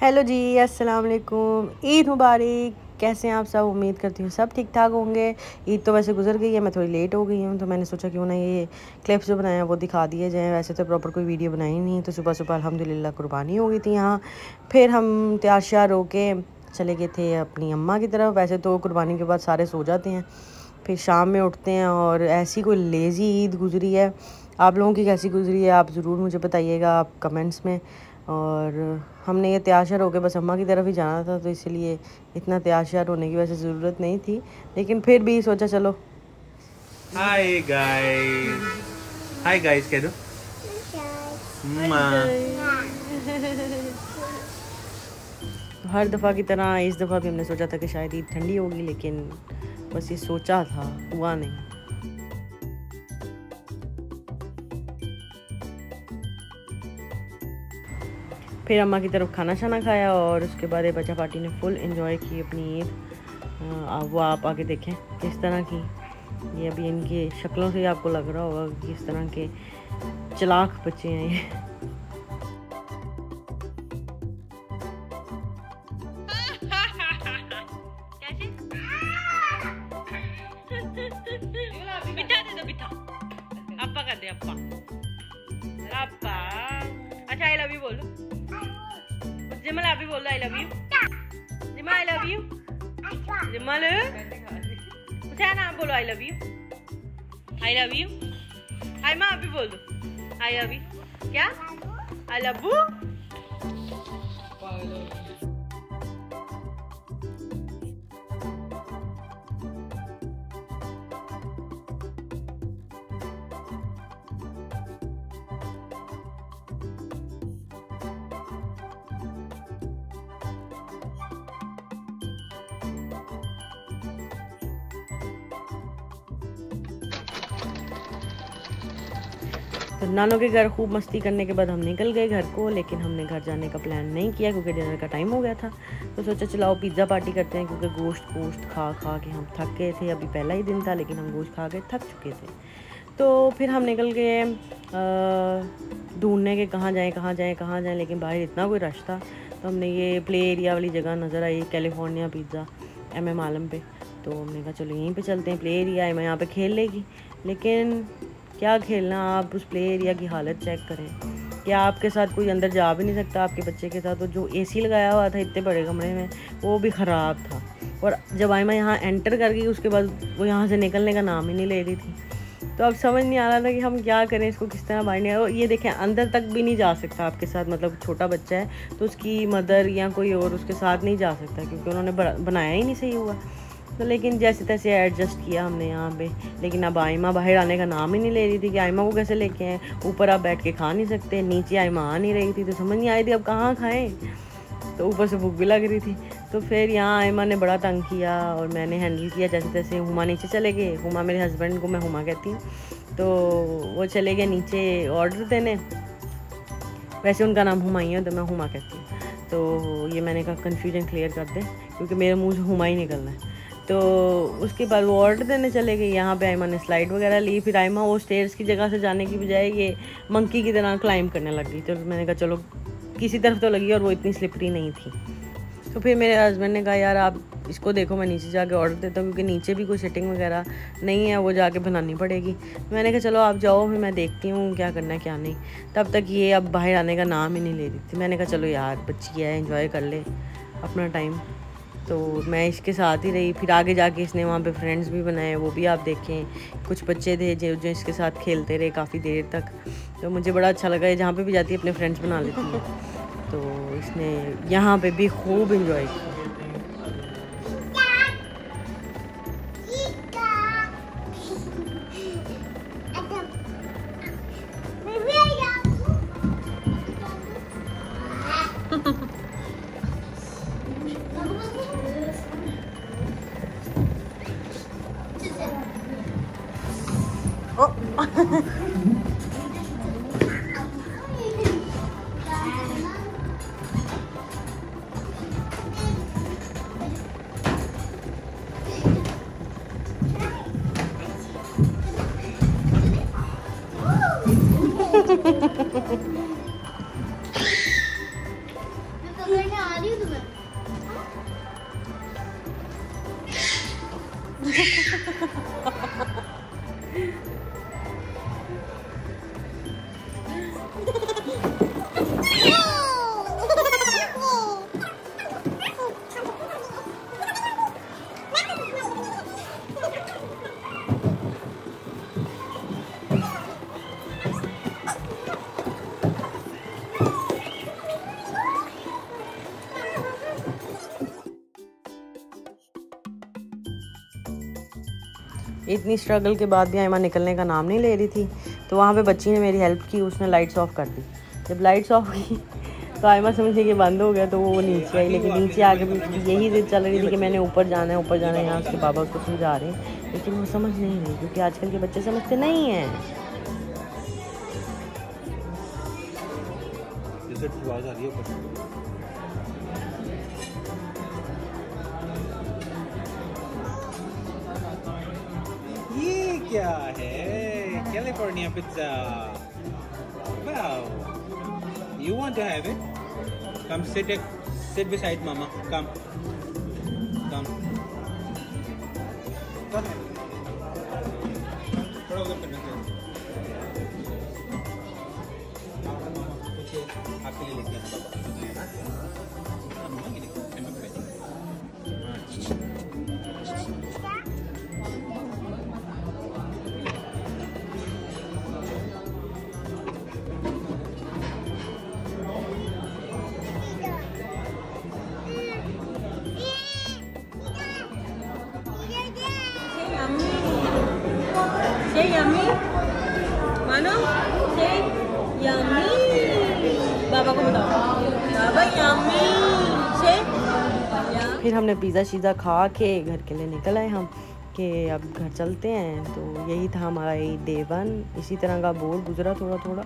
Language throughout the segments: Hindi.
हेलो जी अस्सलाम वालेकुम ईद मुबारक। कैसे हैं आप सब? उम्मीद करती हूँ सब ठीक ठाक होंगे। ईद तो वैसे गुजर गई है, मैं थोड़ी लेट हो गई हूँ तो मैंने सोचा क्यों ना ये क्लिप्स जो बनाए हैं वो दिखा दिए जाएँ। वैसे तो प्रॉपर कोई वीडियो बनाई नहीं तो सुबह सुबह अल्हम्दुलिल्लाह कुर्बानी हो गई थी यहाँ। फिर हम तैयार श्यार होके चले गए थे अपनी अम्मा की तरफ़। वैसे तो कुर्बानी के बाद सारे सो जाते हैं। फिर शाम में उठते हैं और ऐसी कोई लेज़ी ईद गुजरी है। आप लोगों की कैसी गुजरी है, आप ज़रूर मुझे बताइएगा आप कमेंट्स में। और हमने ये तैयार होकर बस अम्मा की तरफ़ ही जाना था तो इसलिए इतना तैयार होने की वैसे ज़रूरत नहीं थी। लेकिन फिर भी सोचा चलो। हाय गाइस हाय गाइस कह दो। हर दफ़ा की तरह इस दफ़ा भी हमने सोचा था कि शायद ईद ठंडी होगी लेकिन बस ये सोचा था हुआ नहीं। फिर अम्मा की तरफ़ खाना शाना खाया और उसके बाद बच्चा पार्टी ने फुल इन्जॉय की अपनी ईद वो आप आके देखें किस तरह की ये अभी इनकी शक्लों से ही आपको लग रहा होगा किस तरह के चलाक बच्चे हैं ये। अप्पा अच्छा आई लव यू बोलो। जिमल अभी बोल आई लव यू जिमा आई लव यू जिमल उसे नाम बोलो I love you I love you आई माँ अभी बोल दो आई लव यू क्या आई लव यू तो नानों के घर खूब मस्ती करने के बाद हम निकल गए घर को, लेकिन हमने घर जाने का प्लान नहीं किया क्योंकि डिनर का टाइम हो गया था। तो सोचा चलाओ पिज़्ज़ा पार्टी करते हैं क्योंकि गोश्त गोश्त खा खा के हम थक गए थे। अभी पहला ही दिन था, लेकिन हम गोश्त खा के थक चुके थे। तो फिर हम निकल गए ढूँढने के कहाँ जाएँ कहाँ जाएँ कहाँ जाएँ, लेकिन बाहर इतना कोई रश था। तो हमने ये प्ले एरिया वाली जगह नज़र आई California pizza M M Alam पे। तो हमने कहा चलो यहीं पे चलते हैं प्ले एरिया है, मैं यहाँ पे खेल लेगी लेकिन क्या खेलना आप उस प्ले एरिया की हालत चेक करें? क्या आपके साथ कोई अंदर जा भी नहीं सकता? आपके बच्चे के साथ तो जो एसी लगाया हुआ था इतने बड़े कमरे में, वो भी ख़राब था। और जब आयमा यहाँ एंटर कर गई, उसके बाद वो यहाँ से निकलने का नाम ही नहीं ले रही थी। तो अब समझ नहीं आ रहा था कि हम क्या करें, इसको किस तरह बाहर और ये देखें, अंदर तक भी नहीं जा सकता आपके साथ मतलब छोटा बच्चा है तो उसकी मदर या कोई और उसके साथ नहीं जा सकता, क्योंकि उन्होंने बनाया ही नहीं सही हुआ। तो लेकिन जैसे तैसे एडजस्ट किया हमने यहाँ पे। लेकिन अब आयमा बाहर आने का नाम ही नहीं ले रही थी कि आयमा को कैसे लेके आए। ऊपर आप बैठ के खा नहीं सकते, नीचे आयमा आ नहीं रही थी तो समझ नहीं आई थी अब कहाँ खाएँ। तो ऊपर से भूख भी लग रही थी। तो फिर यहाँ आयमा ने बड़ा तंग किया और मैंने हैंडल किया, जैसे तैसे हुमा नीचे चले गए। हुमा मेरे हस्बैंड को मैं हुमा कहती हूँ। तो वो चले गए नीचे ऑर्डर देने। वैसे उनका नाम हुमाई है तो मैं हुमा कहती हूँ। तो ये मैंने कहा कन्फ्यूज़न क्लियर कर दे, क्योंकि मेरे मुँह से हुमा ही निकलना है। तो उसके बाद वो ऑर्डर देने चले गए। यहाँ पे आयमा ने स्लाइड वगैरह ली। फिर आयमा वो स्टेयर्स की जगह से जाने की बजाय ये मंकी की तरह क्लाइंब करने लग। गई तो मैंने कहा, चलो, किसी तरफ़ तो लगी और वो इतनी स्लिपरी नहीं थी। तो फिर मेरे हस्बैंड ने कहा, यार, आप इसको देखो, मैं नीचे जाके ऑर्डर देता हूँ, क्योंकि नीचे भी कोई सेटिंग वगैरह नहीं है, वो जाके बनानी पड़ेगी। मैंने कहा, चलो, आप जाओ, फिर मैं देखती हूँ क्या करना है, क्या नहीं। तब तक ये अब बाहर आने का नाम ही नहीं ले रही थी। मैंने कहा, चलो यार, बच्ची है इन्जॉय कर ले अपना टाइम तो मैं इसके साथ ही रही। फिर आगे जाके इसने वहाँ पे फ्रेंड्स भी बनाए, वो भी आप देखें। कुछ बच्चे थे जो जो इसके साथ खेलते रहे काफ़ी देर तक। तो मुझे बड़ा अच्छा लगा जहाँ पे भी जाती है, अपने फ्रेंड्स बना लेती है। तो इसने यहाँ पे भी खूब इन्जॉय किया। इतनी स्ट्रगल के बाद भी आयमा निकलने का नाम नहीं ले रही थी। तो वहाँ पे बच्ची ने मेरी हेल्प की, उसने लाइट्स ऑफ़ कर दी। जब लाइट्स ऑफ़ की तो आयमा समझी कि बंद हो गया तो वो नीचे आई, लेकिन नीचे आके यही जिद चल रही थी कि मैंने ऊपर जाना है, ऊपर जाना है, यहाँ उसके बाबा उसको समझा रहे हैं। लेकिन वो समझ नहीं रही, क्योंकि आजकल के बच्चे समझते नहीं हैं। आ रही है? क्या है California pizza wow you want to have it come sit sit beside mama come come go ahead थोड़ा उधर करना चाहिए आपके लिए लेके आना Say yummy. say yummy. yummy. Say फिर हमने पिज़्ज़ा शीज़ा खा के घर के लिए निकल आए हम, कि अब घर चलते हैं। तो यही था हमारा ये डे वन इसी तरह का बोर गुजरा थोड़ा थोड़ा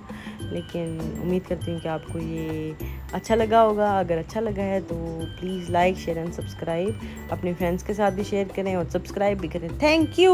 लेकिन उम्मीद करती हूँ कि आपको ये अच्छा लगा होगा। अगर अच्छा लगा है तो please like share and subscribe अपने फ्रेंड्स के साथ भी शेयर करें और सब्सक्राइब भी करें। Thank you